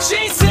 She said